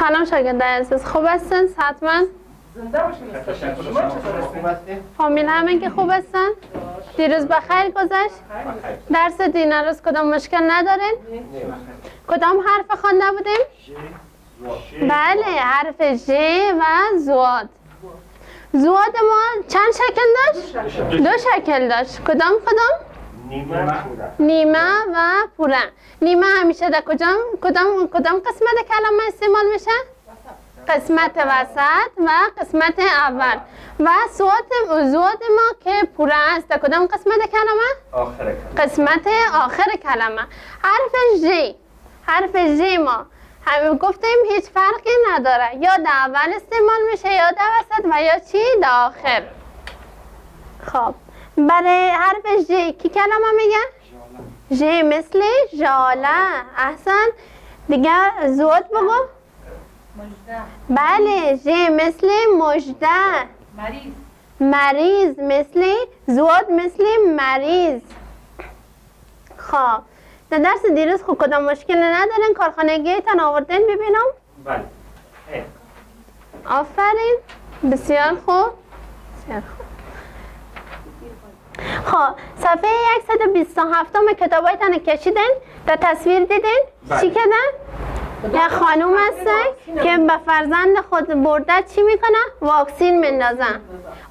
سلام شاگرد عزیز. خوب هستن حتما زنده باشین. شما چطور هستین؟ فامیل همه که خوب هستن؟ دیروز بخیر گذشت؟ درس دین روز کدام مشکل ندارین؟ کدام حرف خوانده بودیم بله حرف ژ و زواد. زواد ما چند شکل داشت؟ دو شکل داشت. کدام کدام؟ نیمه و پوره نیمه همیشه در کجام کدام کدام قسمت کلمه استعمال میشه؟ قسمت وسط و قسمت اول. و صوت زود ما که پوره است در کدام قسمت کلمه؟ آخر قسمت آخر کلمه. حرف ژ. حرف ژ ما. همه گفتیم هیچ فرقی نداره. یا در اول استعمال میشه یا در وسط و یا چی؟ در آخر. خب. برای حرف ژ کی کلمه میگه؟ ژ مثل ژاله احسن دیگه زود بگو. بله ژ مثل مجده. مریض. مریض مثل زود مثل مریض. خب در درس دیروز خب کدام مشکل ندارین؟ کارخانگی تان آوردین ببینم. بله. آفرین. بسیار خوب. بسیار خوب. خب صفحه 127 کتاب های تن کشیدین در تصویر دیدین بله. چی کردن؟ یه خانوم هستن که به فرزند خود برده چی می‌کنه؟ واکسین مندازن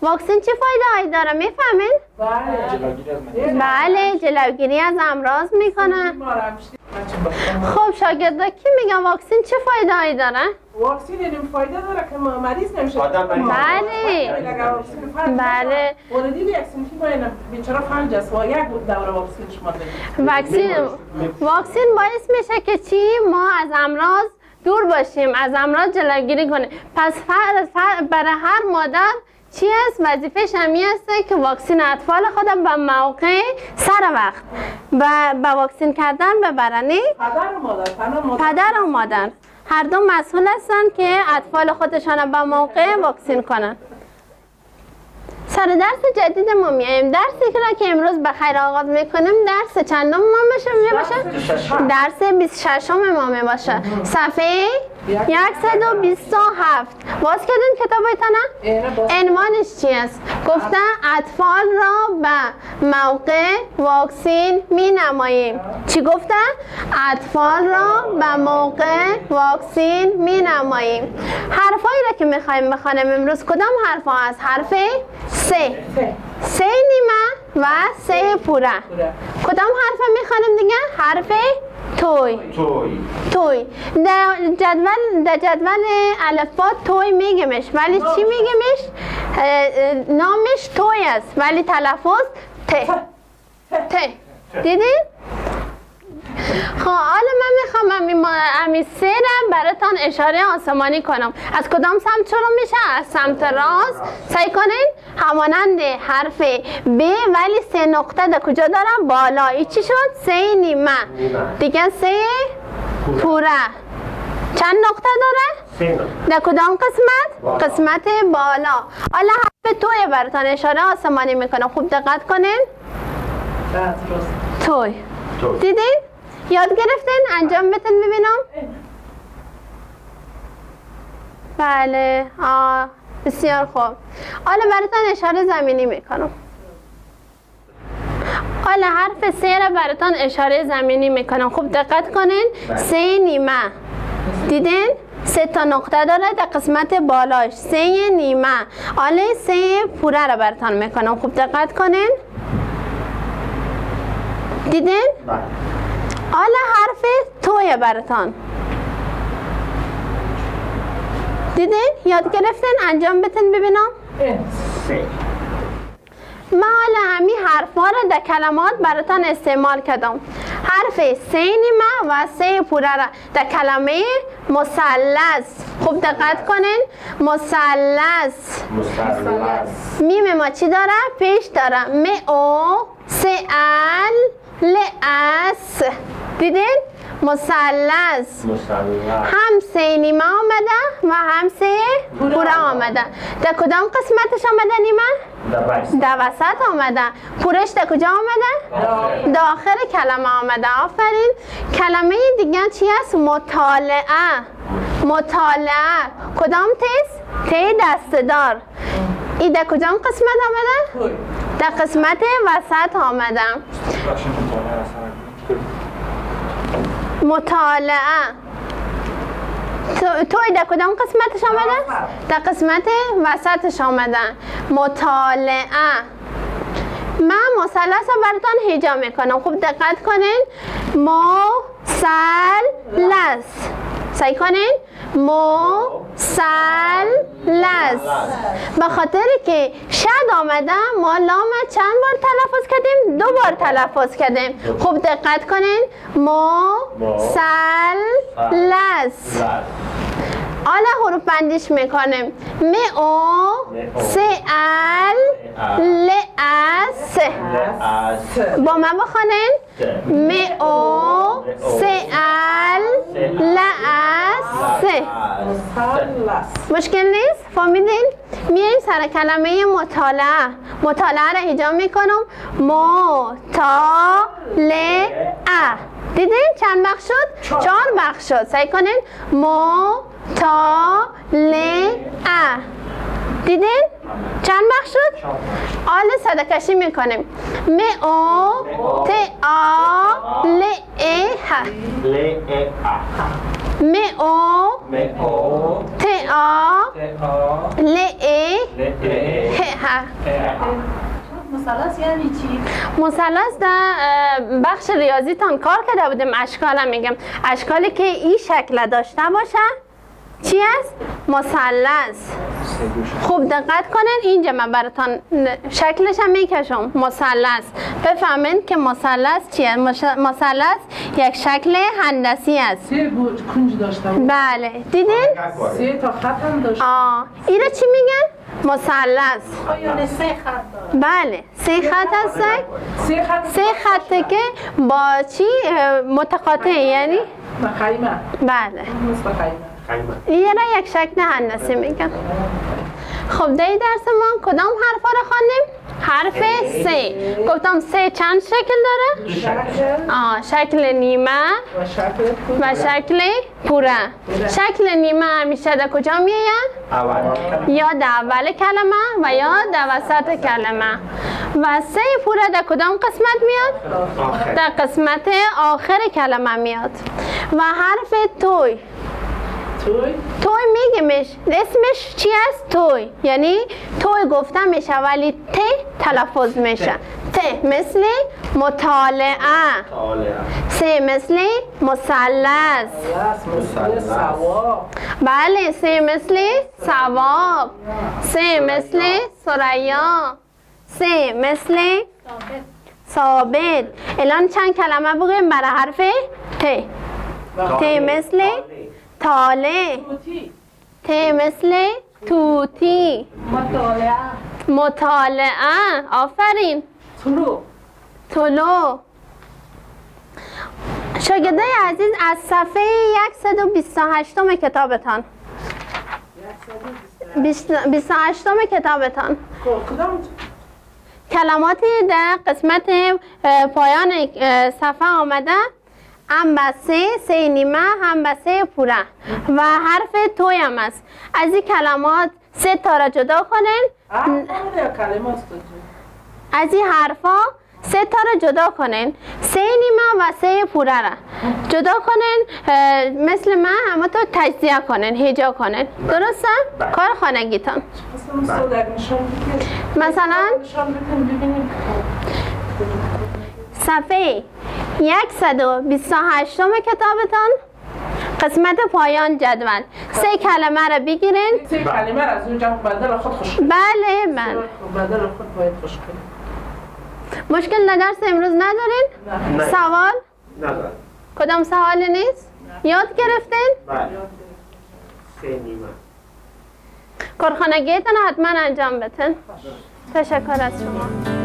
واکسین چه فایده هایی داره می‌فهمین؟ بله بله جلوگیری از امراض می‌کنه خب شاگردا کی میگن واکسین چه فایده هایی داره؟ واکسین این فایده داره که ما مریض نمیشه. بله. بله. یک سنتی ما این بیچاره فلج است. و یک دوره واکسین شما دارید واکسین واکسین باعث میشه که چی؟ ما از امراض دور باشیم از امراض جلوگیری کنیم. پس فر فر برای هر مادر چی است وظیفه همی است که واکسین اطفال خود به موقع سر وقت. و به واکسین کردن ببرنی پدر و مادر پدر و مادر. هر دو مسئول هستند که اطفال خودشان به موقع واکسین کنن. سر درس جدید ما میایم درسی که را که امروز به خیر آغاز می‌کنیم درس چندم ما میشه؟ درس 26 ما می باشه صفحه 127 باز کردین کتابتانه اینه باز عنوانش چی است؟ گفته اطفال را به موقع واکسین می نماییم چی گفته؟ اطفال را به موقع واکسین می نماییم حرفایی را که می خواهیم بخوانیم امروز کدام حرف ها هست؟ حرف سه سه. نیمه و سه پوره. کدام حرف می خوانیم دیگه؟ حرف توی. توی. توی. در جدول در جدول الفبا توی میگمش. ولی چی میگمش؟ نامش توی است. ولی تلفظ ت. ت. دیدین خب حالا من می‌خوام امی, ما- امی سه را براتان اشاره آسمانی کنم. از کدام سمت شروع میشه؟ از سمت راست. سعی کنین. همانند حرف ب ولی سه نقطه در کجا دارم؟ بالا. چی شد؟ سه نیمه. دیگه سه؟ پوره چند نقطه داره؟ سینا در کدام قسمت؟ بالا. قسمت بالا. حالا حرف توی براتان اشاره آسمانی می‌کنم. خوب دقت کنین. توی. دیدین؟ یاد گرفتین؟ انجام بتین ببینم. بله. آه بسیار خوب. حالا براتان اشاره زمینی می‌کنم. حالا حرف سه را براتان اشاره زمینی می‌کنم. خوب دقت کنین. سه نیمه. دیدین؟ سه تا نقطه داره در قسمت بالاش. سه نیمه. حالا سه پوره را براتان می‌کنم. خوب دقت کنین. دیدین؟ حالا حرف توی براتان دیدین؟ یاد گرفتین؟ انجام بتین ببینم. سه ما حالا همین حرف ها را در کلمات براتان استعمال کردم حرف سه نیمه و سه پوره را در کلمه مثلث خوب دقت کنین مثلث میم ما چی داره؟ پیش داره م او س ال ل اس دیدین؟ مثلث. هم سه نیمه آمده و هم سه پوره آمده. در کدام قسمتش آمده نیمه؟ در وسط. آمده. پورش در کجا آمده؟ داخل. کلمه آمده. آفرین. کلمه دیگه چی هست؟ مطالعه. مطالعه. کدام تیز؟ تی دستدار. ای در کجام قسمت آمده؟ در قسمت وسط آمدم مطالعه. تو- توی در کدام قسمتش آمده؟ در قسمت وسطش آمدن مطالعه. من مثلث رو براتان هجا می‌کنم. خوب دقت کنین. مثلث سعی کنین. مثلث به خاطر که شد آمده ما لام چند بار تلفظ کردیم؟ دو بار تلفظ کردیم. خوب دقت کنین. مثلث حالا حروف بندیش می‌کنیم. م او س ال ل اس با من بخونین م او س ال ل مشکل نیست؟ فهمیدین میایم سر کلمه مطالعه. مطالعه را هجا می‌کنم. مطالعه. دیدین چند بخش شد؟ چهار. بخش شد. سعی کنین. مطالعه. دیدین؟ چند بخش شد؟ آل صدکشی می‌کنیم. م او ت آ ل ه م او ت آ ل ای ه ه مثلث یعنی چی؟ مثلث در بخش ریاضیتان کار کرده بودیم اشکال میگم. اشکالی که این شکل داشته باشه چی است؟ مثلث. خوب دقت کنین اینجا من براتان شکلش هم می‌کشم. مثلث. بفهمین که مثلث چیه؟ مثلث یک شکل هندسی است. سه کنج داشته بود بله. دیدین؟ سه تا خط هم داشت آه. ایره چی میگن؟ مثلث. سه خط داشت بله. سه خط هستن سه خط. سه خطه که با چی؟ متقاطع یعنی؟ خیمه بله. این را یک شکل هندسی میگن خب در درس ما کدام حرف را خواندیم؟ حرف سه. گفتم سه چند شکل داره؟ شکل. آه شکل نیمه و شکل پول و شکل پوره. شکل نیمه همیشه در کجا میاید؟ یا در اول کلمه و یا در وسط کلمه. و سه پوره در کدام قسمت میاد؟ در قسمت آخر کلمه میاد. و حرف توی. توی؟ توی میگیمش اسمش چی است توی. یعنی توی گفته میشه ولی ت تلفظ میشه. ت. مثل مطالعه. سه مثل مثلث. بله سه مثل ثواب. سه مثل سریا سه مثل ثابت. الان چند کلمه بگویم برای حرف ت؟ ت مثل تاله. توتی. ت مثل توتی. مطالعه. مطالعه. آفرین. طلوع طلو. شاگرده عزیز از صفحه 128 کتابتان. 28 کتابتان. خب، کلماتی در قسمت پایان صفحه آمده. به سه سه نیمه هم به سه پوره و حرف توی هم است. از این کلمات سه تا را جدا کنین. از این حرفا سه تا را جدا کنین. سه نیمه و سه پوره را جدا کنین. مثل من همه تو تجزیه کنین هجا کنین. درسته؟ کار خانگیتان. مثلا؟ صفحه 128 کتابتان. قسمت پایان جدول. سه کلمه را بگیرین. سه کلمه را از اونجا بدل خود خوش کنیم بله بله. بدل خود باید خوش کنیم مشکل در درس امروز ندارین؟ نه. سوال؟ کدام سوالی نیست؟ یاد گرفتین؟ کارخانگیتان حتما انجام بتن تشکر از شما.